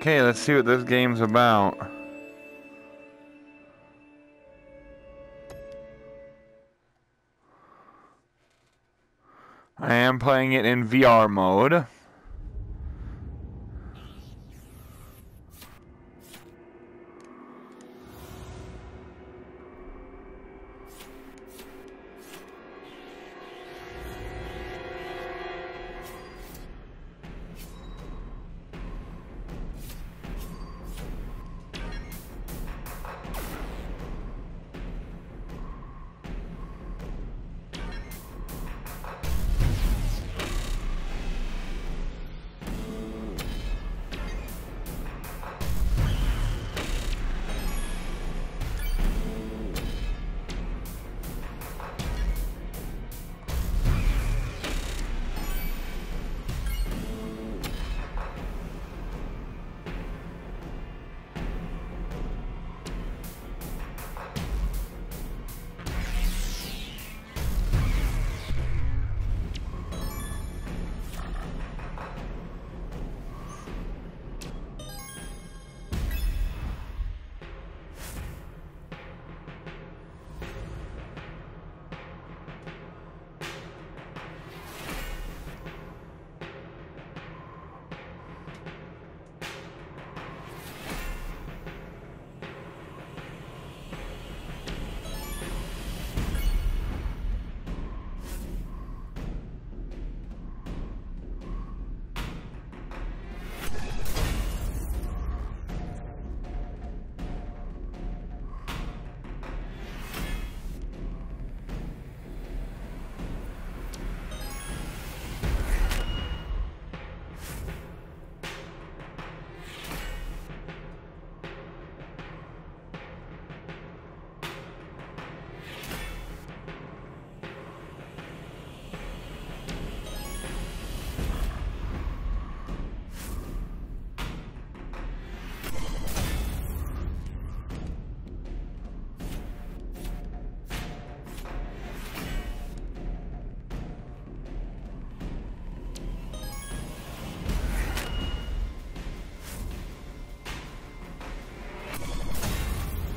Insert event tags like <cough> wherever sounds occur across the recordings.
Okay, let's see what this game's about. I am playing it in VR mode.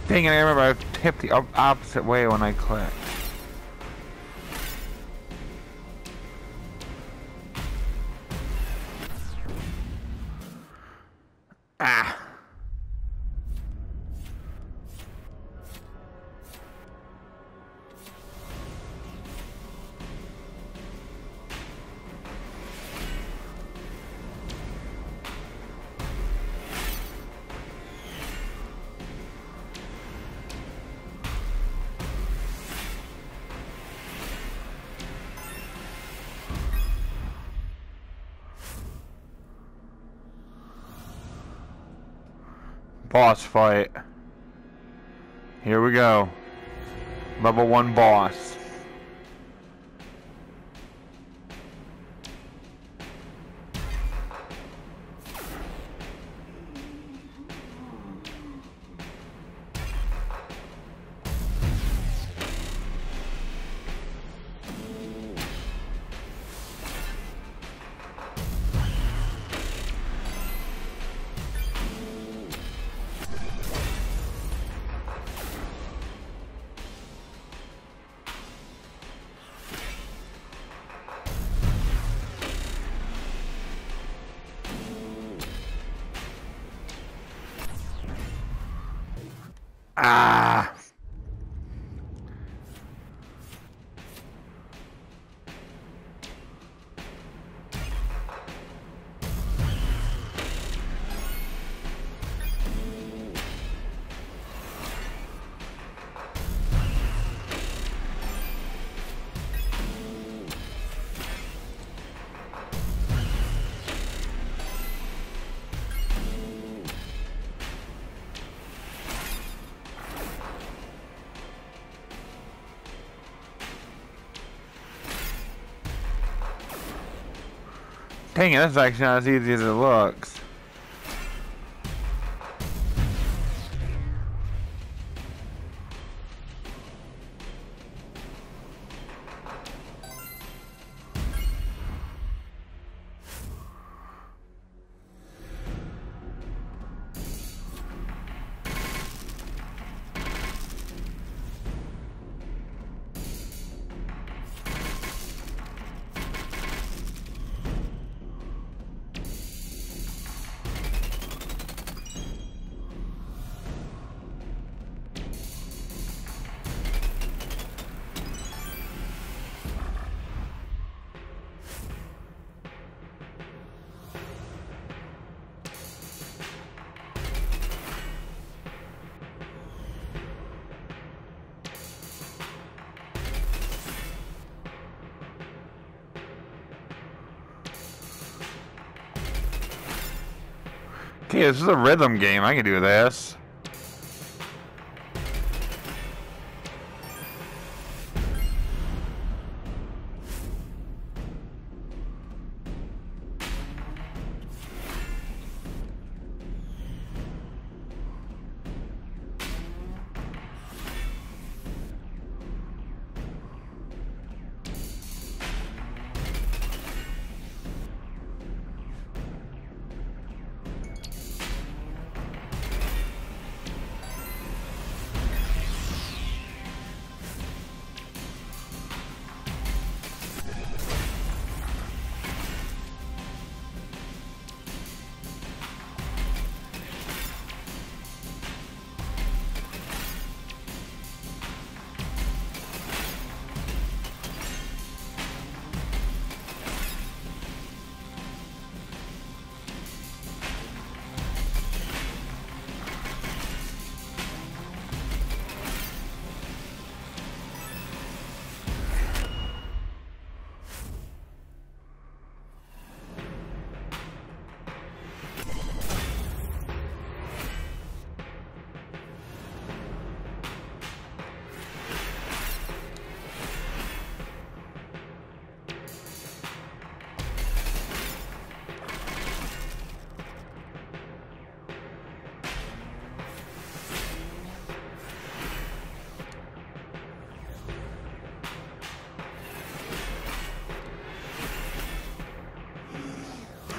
Dang it, I remember I tipped the opposite way when I clicked. Boss fight. Here we go. Level 1 boss. Dang it, that's actually not as easy as it looks. Okay, this is a rhythm game. I can do this.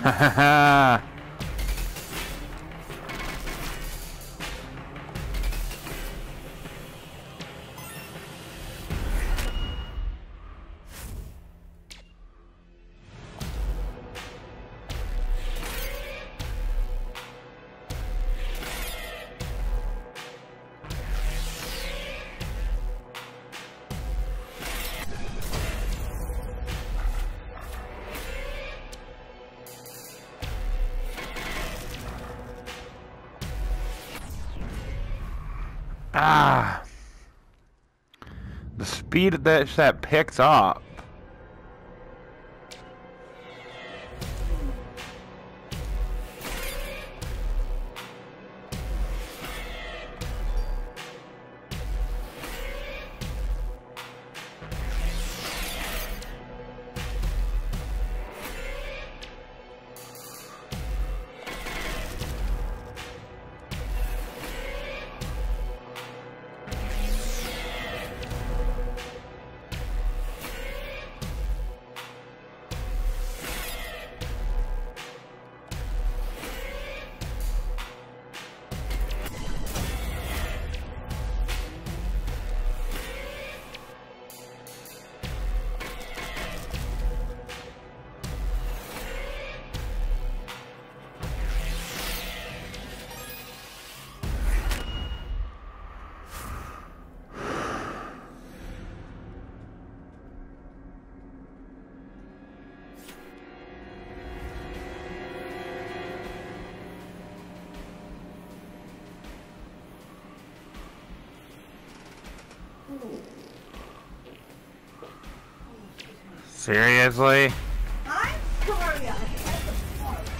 Ha ha ha! Ah. The speed that that picks up. Seriously? I'm sorry I had the part.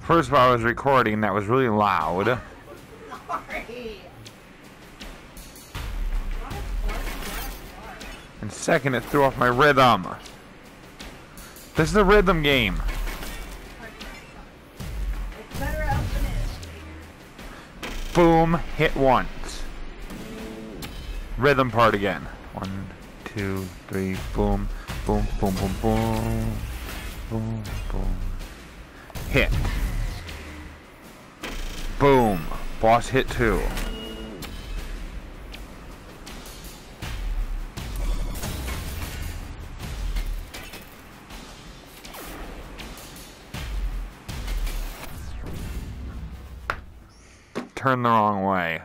First of all, I was recording. That was really loud. Second, it threw off my rhythm. This is a rhythm game. Boom, hit once. Rhythm part again. One, two, three, boom, boom, boom, boom, boom, boom, boom. Hit. Boom. Boss hit two. Turn the wrong way.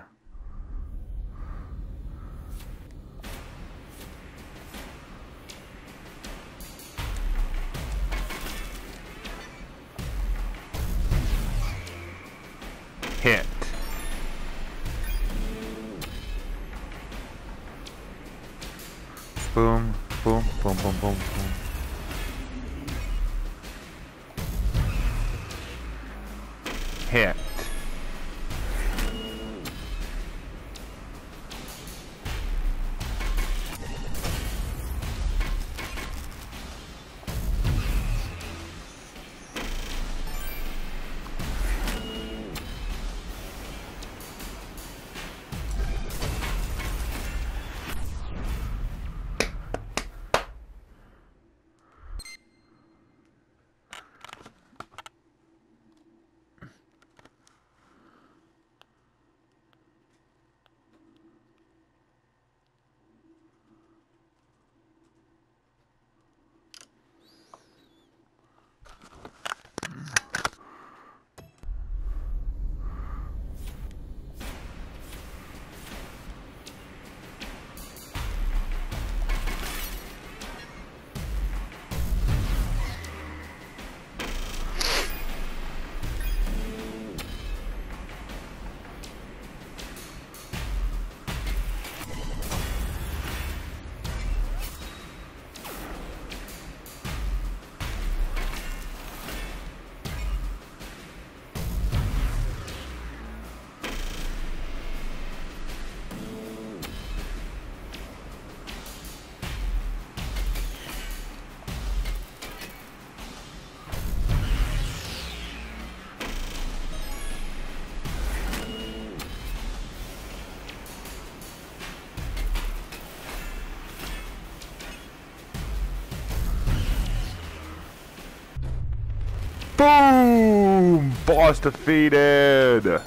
Boss defeated!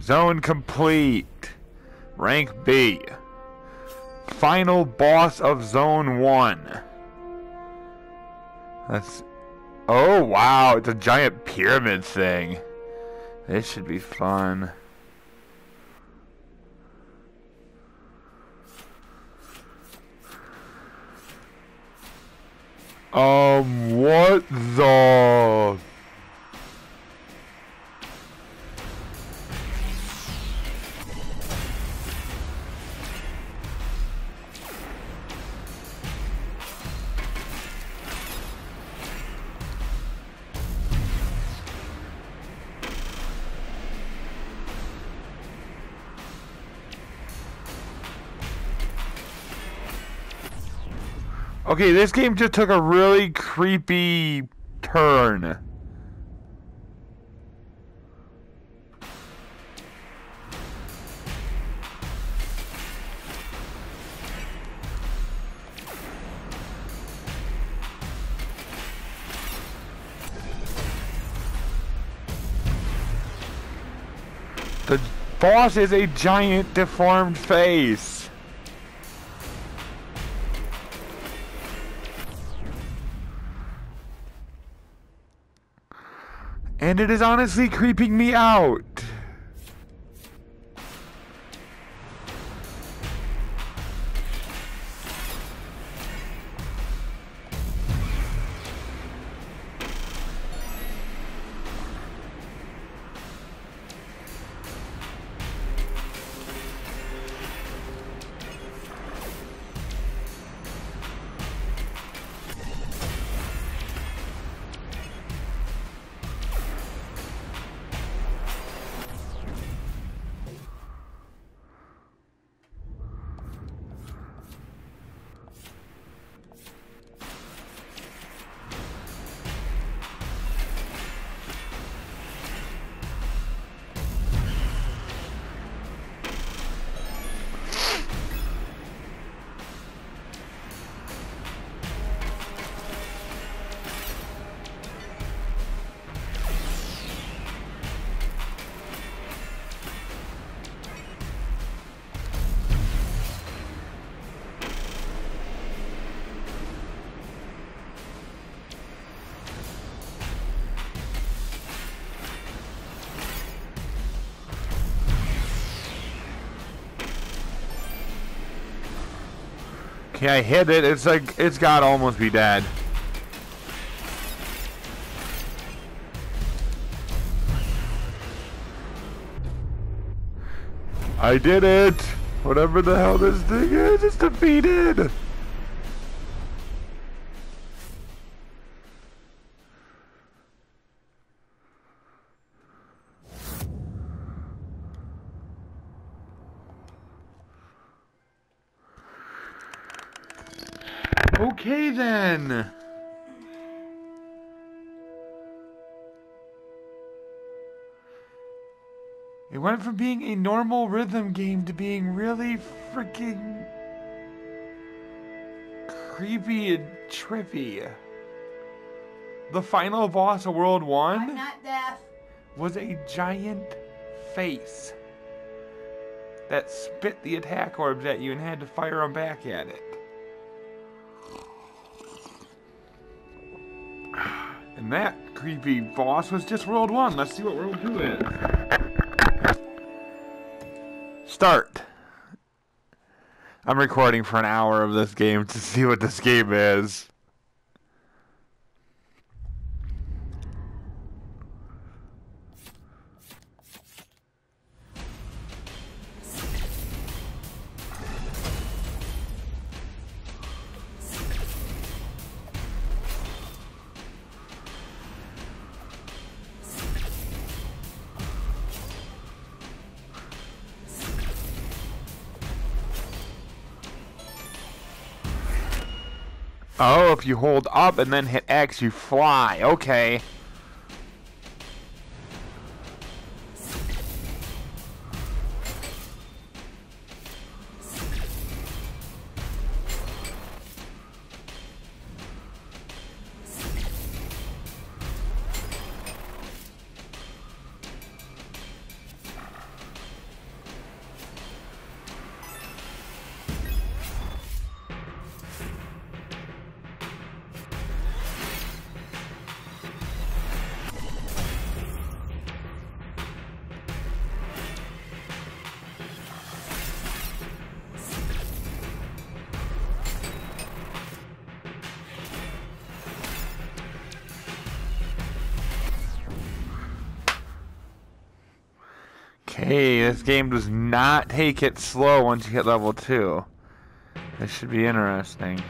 Zone complete. Rank B. Final boss of Zone 1. That's... Oh, wow, it's a giant pyramid thing. This should be fun. Um, what the... Okay, this game just took a really creepy turn. The boss is a giant deformed face. And it is honestly creeping me out. Okay, I hit it. It's like, it's gotta almost be dead. I did it! Whatever the hell this thing is, it's defeated! Being a normal rhythm game to being really freaking creepy and trippy. The final boss of World I'm 1 not deaf. was a giant face that spit the attack orbs at you and had to fire them back at it. <sighs> And that creepy boss was just World 1. Let's see what World 2 is. Start. I'm recording for an hour of this game to see what this game is. You hold up and then hit X, you fly. Okay. Okay, this game does not take it slow once you hit level 2. This should be interesting.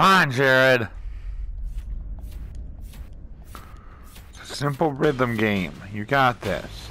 On, Jared. Simple rhythm game. You got this.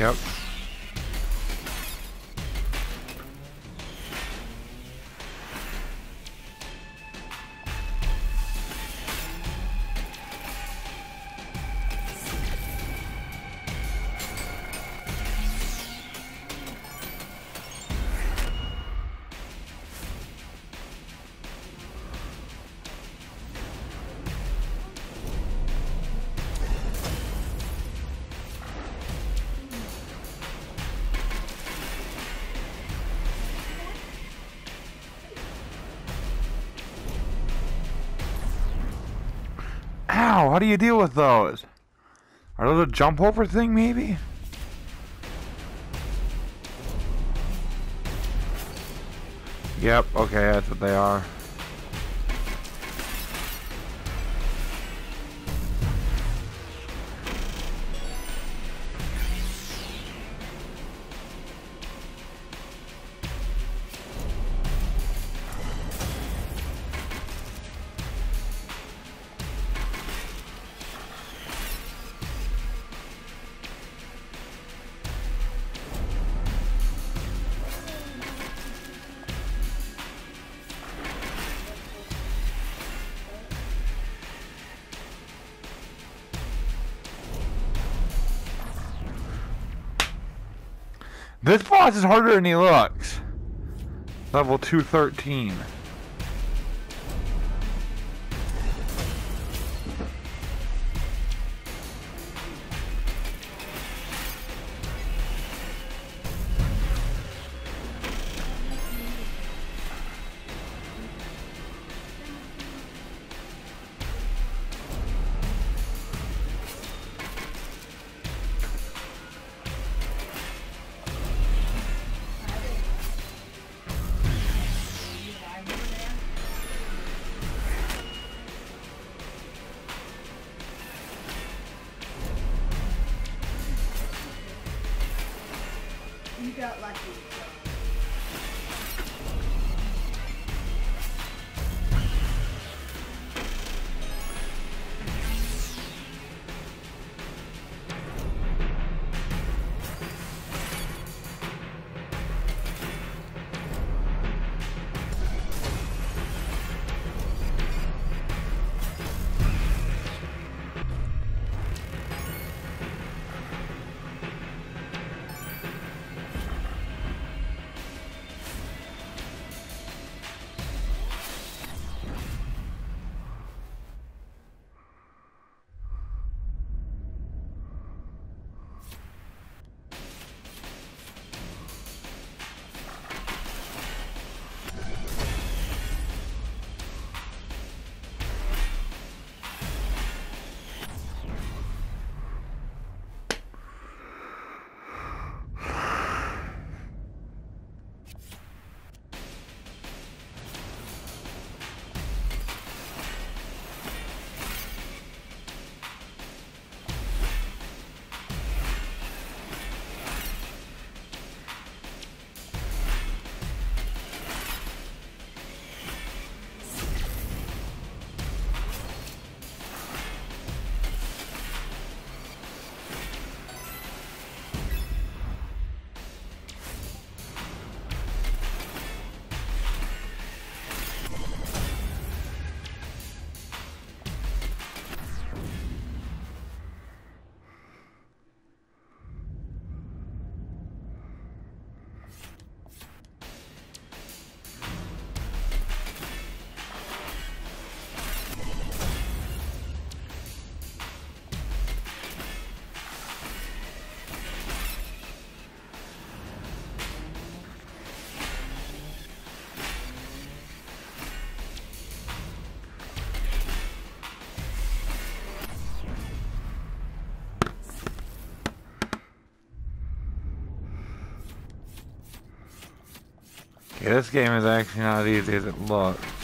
Yep. Do you deal with those? Are those a jump over thing, maybe? Yep, okay, that's what they are. This boss is harder than he looks. Level 213. You got lucky. Yeah, this game is actually not easy as it looks.